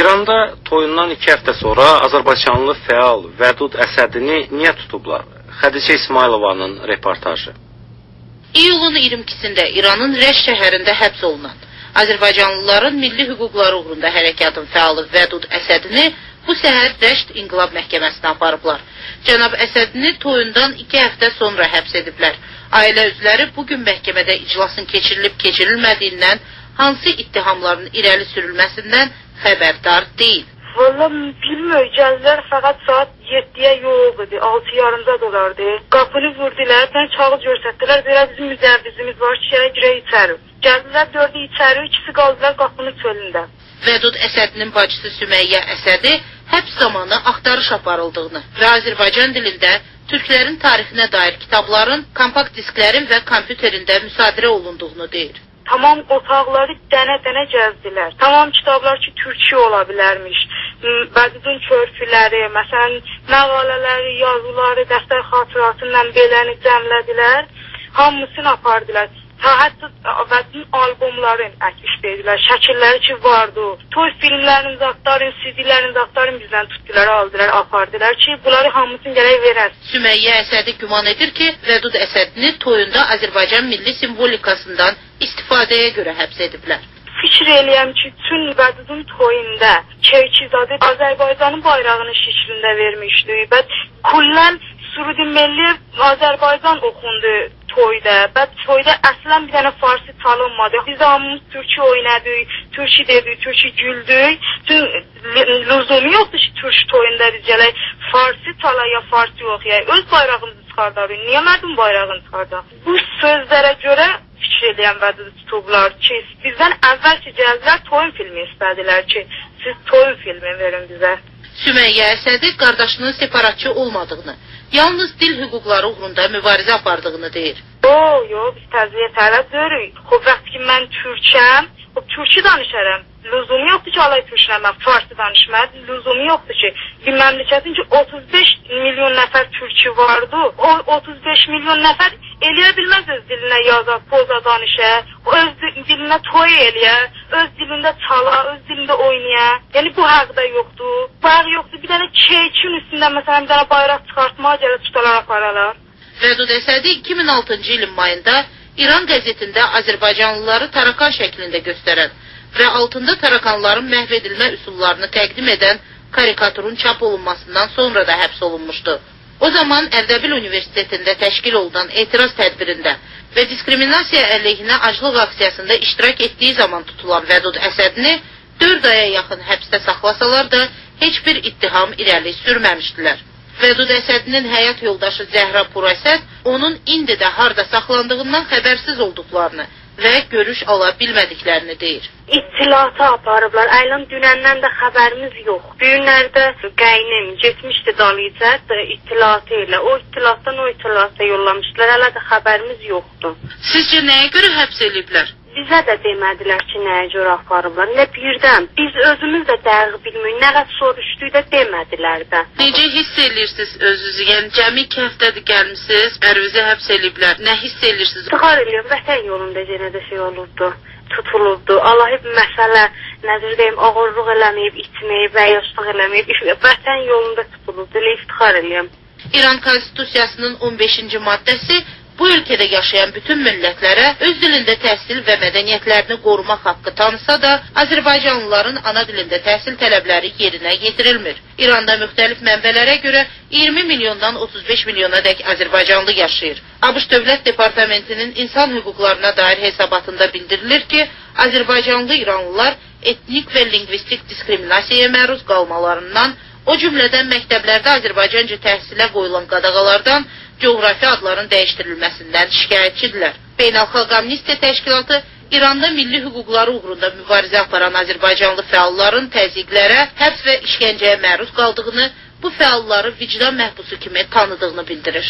İranda toyundan 2 həftə sonra Azərbaycanlı fəal Vədud Əsədini niyə tutublar? Xədicə İsmailovanın reportajı. İyulun 22-sində İranın Rəş şəhərində həbs olunan Azərbaycanlıların milli hüquqları uğrunda hərəkatın fəalı Vədud Əsədini bu səhər Rəşd İnqilab Məhkəməsinə aparıblar. Cənab Əsədini toyundan 2 həftə sonra həbs ediblər. Ailə üzvləri bu gün məhkəmədə iclasın keçirilib keçirilmədiyindən hansı ittihamların irəli sürülməsindən xəbərdar deyil. Valla bilmiyor geldiler fakat saat 7'ye yok idi. 6 yarımda dolardı. Kapını vurdular. Ben çağı gösterdiler. Biraz bizim müzəvvizimiz var. Şişeye girə içeri. Geldiler dördü içeri. ikisi kaldılar kapının çölünde. Vədud Əsədinin bacısı Süməyyə Əsədi həbs zamanı axtarış aparıldığını və Azərbaycan dilində türklərin tarixinə dair kitabların, kompakt disklərin və kompüterində müsadirə olunduğunu deyir. Tamam otaqları dənə-dənə gəzdilər. Tamam kitablar ki, türkçe ola bilərmiş. M, Vədudun körpüləri, məsələn, məqalələri, yazıları, dəftər xatirasıyla beləni cəmlədilər. Hamısını apardılar. Ta hətta Vədudun albomlarını əkmiş verdilər. Şəkilləri ki vardı. Toy filmlərini zaxtarın, CD-lərini zaxtarın bizdən tutdular, aldılar, apardılar ki, bunları hamısını gərək verər. Süməyyə Əsədi güman edir ki, Vədud Əsədini toyunda Azərbaycan milli simvolikasından istifadəyə görə həbs ediblər. Fikir eləyəm ki, tüm Vədudun toyunda Keykizadə Azərbaycanın bayrağını şəklində vermişdi. Və kullən Surudi Milli Azərbaycan oxundu toyda. Və toyda əslən bir dənə farsi çalınmadı. Biz hamımız türkçe oynadık, türkçe dedik, türkçe güldük. Lüzumu yoxdur ki, türkçe toyunda biz gələk farsi çala ya farsi oxuyaq. Öz bayrağımızı çıxardarıq. Niyə mərdum bayrağını çıxardaq? Bu sözlərə görə fikir edən vədədə tutublar ki, bizdən əvvəl ki gəldilər toyun filmi istədilər ki, siz toyun filmi verin bizə. Süməyyə Əsədi qardaşının separatçı olmadığını, yalnız dil hüquqları uğrunda mübarizə apardığını deyir. O, yo, biz təzviyə tərəf görürük. Xub, vaxt ki mən türkəm, xub, türkçe danışaram. Lüzumu yoxdur ki, alay türkçə, mən farsı danışmaya, lüzumu yoxdur ki, bir məmləkətin ki 35 milyon nəfər türkçü vardı, o 35 milyon nəfər eləyə bilməz öz dilinə yaza, poza danışa, o öz di- dilinə toy eləyə, öz dilində çala, öz dilində oynaya. Yəni bu haqda yoxdur. Bayaq yoxdur. Bir dənə keykin üstündə məsələn bir dənə bayraq çıxartmağa görə tutalar aparalar. Vədud Əsədi 2006-cı ilin mayında İran qəzetində Azərbaycanlıları tarakan şəklində göstərən və altında tarakanların məhv edilmə üsullarını təqdim edən karikaturun çap olunmasından sonra da həbs olunmuşdu. O zaman Ərdəbil Universitetində təşkil olunan etiraz tədbirində və diskriminasiya əleyhinə aclıq aksiyasında iştirak etdiyi zaman tutulan Vədud Əsədini 4 aya yaxın həbsdə saxlasalar da heç bir ittiham irəli sürməmişdilər. Vədud Əsədinin həyat yoldaşı Zəhra Purəsəd onun indi də harda saxlandığından xəbərsiz olduqlarını və görüş ala bilmədiklərini deyir. İttilata aparıblar. Əylan dünəndən də xəbərimiz yox. Bu günlərdə qaynim getmişdi dalıca ittilatı ilə. O ittilatdan o ittilata yollamışdılar. Hələ də xəbərimiz yoxdur. Sizcə nəyə görə həbs ediblər? Bizə də demədilər ki, nəyə görə aparıblar. Nə birdən. Biz özümüz də dəqiq bilmirik. Nə qədər soruşduq da demədilər də. Necə hiss edirsiniz özünüzü? Yəni cəmi 2 həftədir gəlmisiniz, Pərvizə həbs eliblər. Nə hiss edirsiniz? İftixar edirəm. Vətən yolunda yenə də şey olurdu. Tutulurdu. Allah bir məsələ nədir deyim, ağırlıq eləməyib, içməyib və yaşlıq eləməyib, vətən yolunda tutulurdu. Elə iftixar edirəm. İran konstitusiyasının 15-ci maddəsi bu ölkədə yaşayan bütün millətlərə öz dilində təhsil və mədəniyyətlərini qorumaq haqqı tanısa da, Azərbaycanlıların ana dilində təhsil tələbləri yerinə yetirilmir. İranda müxtəlif mənbələrə görə 20 milyondan 35 milyona dək Azərbaycanlı yaşayır. ABŞ Dövlət Departamentinin insan hüquqlarına dair hesabatında bildirilir ki, Azərbaycanlı İranlılar etnik və lingvistik diskriminasiyaya məruz qalmalarından, o cümlədən məktəblərdə Azərbaycanca təhsilə qoyulan qadağalardan coğrafi adların dəyişdirilməsindən şikayətçidirlər. Beynəlxalq Amnistiya Təşkilatı İranda milli hüquqları uğrunda mübarizə aparan Azərbaycanlı fəalların təzyiqlərə, həbs və işgəncəyə məruz qaldığını, bu fəalları vicdan məhbusu kimi tanıdığını bildirir.